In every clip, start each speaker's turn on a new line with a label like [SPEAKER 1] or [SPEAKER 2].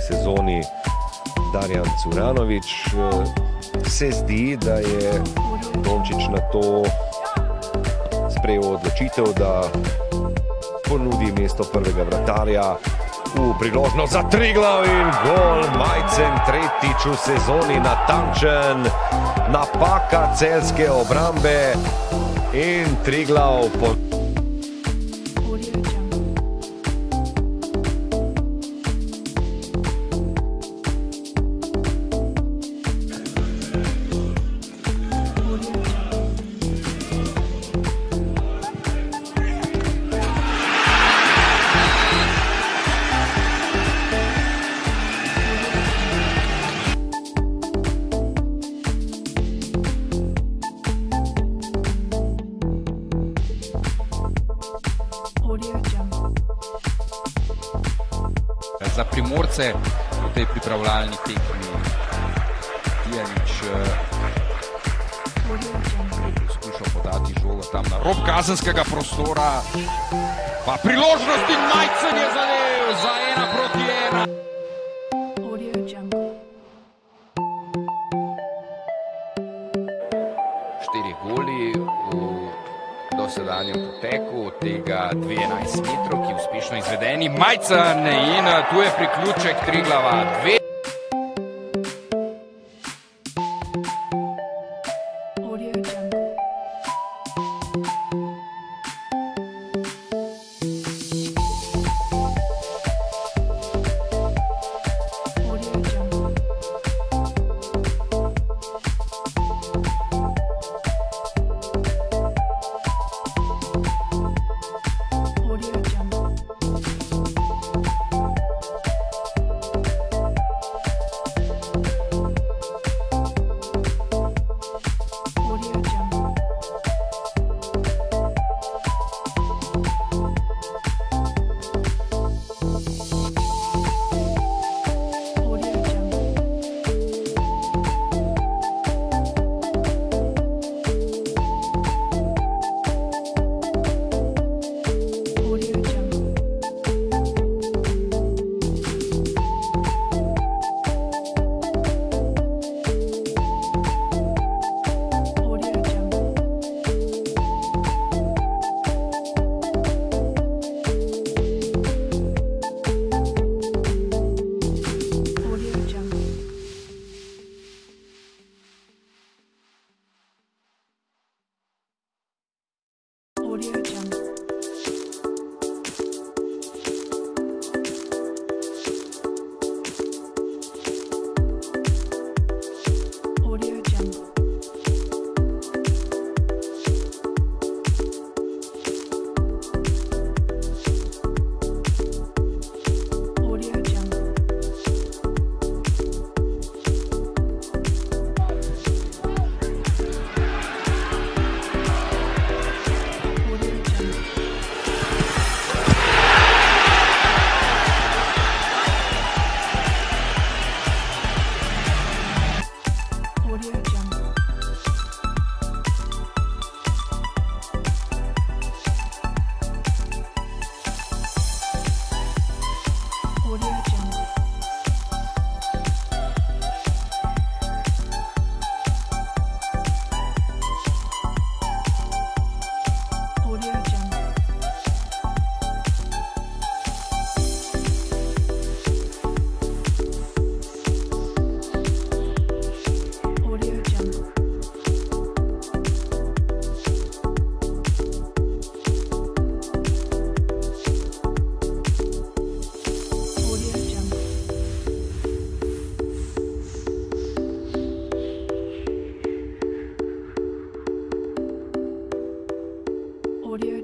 [SPEAKER 1] sezoni Darjan Curanovič. Eh, Se zdi, da je Dončić na to sprejel odločitev, da ponudi mesto prvega vratarja. V priložnost za Triglav in gol, majcen tretjič v sezoni natančen, napaka celske obrambe in Triglav po
[SPEAKER 2] za primorce v tej pripravljalni tekmi. Tijanič eh,
[SPEAKER 3] Audio Jungle.
[SPEAKER 2] poskuša podati žogo tam na rob kazenskega prostora. Pa priložnost in majcen je zadev za ena proti dosedanjem poteku, od tega 12 metrov, ki uspešno izvedeni. Majcen in tu je priključek Triglava
[SPEAKER 3] 2.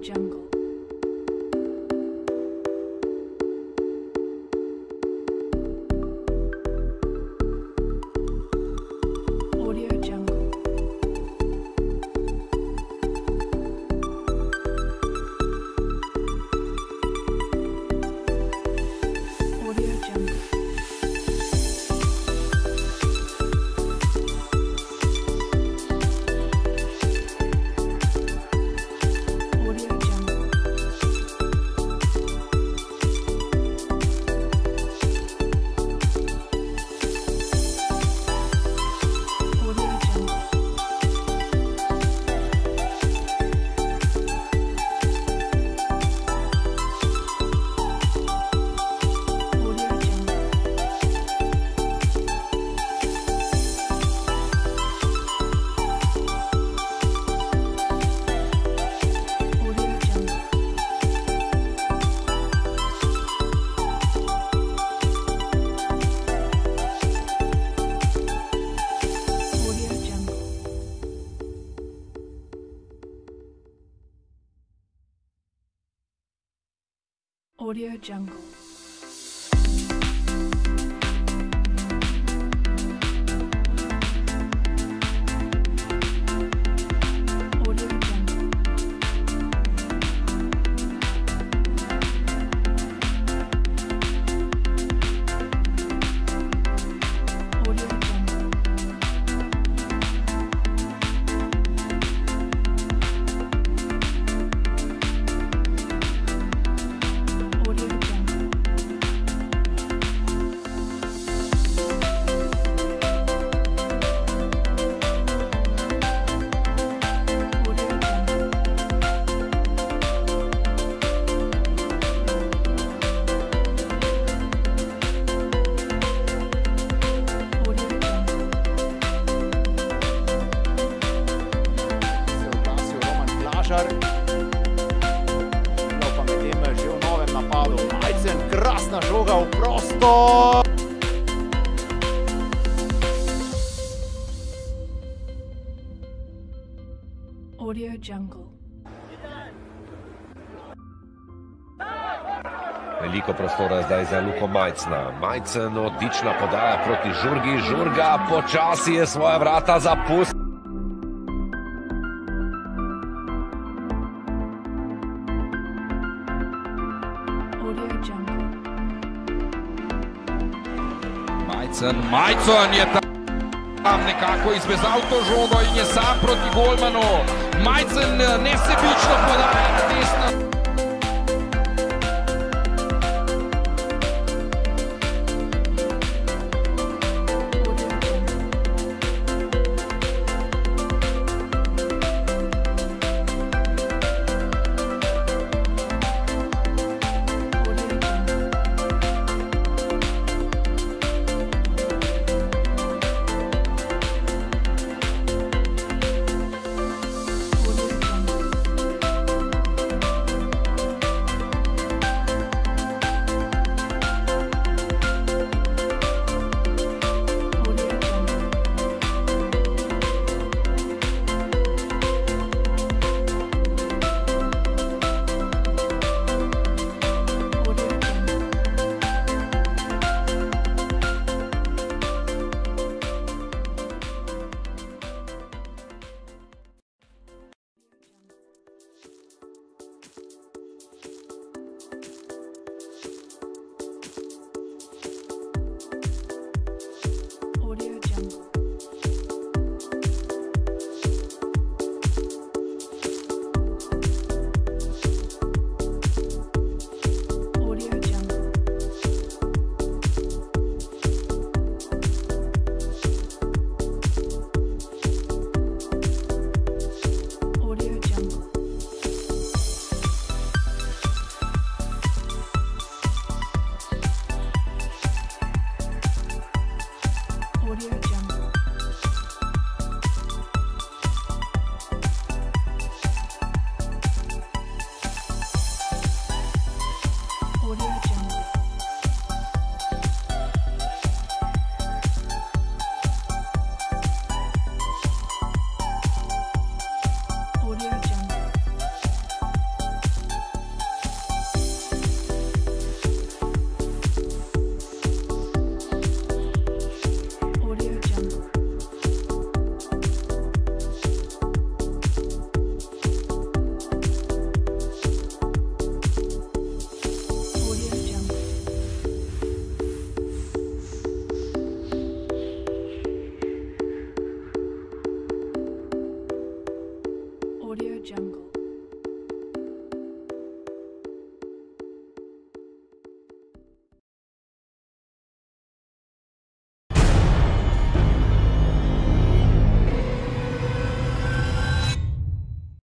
[SPEAKER 3] jungle. Audio Jungle.
[SPEAKER 4] Krasna žoga v prostor.
[SPEAKER 3] Audio Jungle.
[SPEAKER 1] Veliko prostora zdaj za Luko Majcna. Majcen odlična podaja proti Žurgi, Žurga počasi je svoja vrata zapustil.
[SPEAKER 2] Majcen, Majcen je ta- tam nekako izvezal to žogo in je sam proti Golmanu. Majcen eh, nesebično.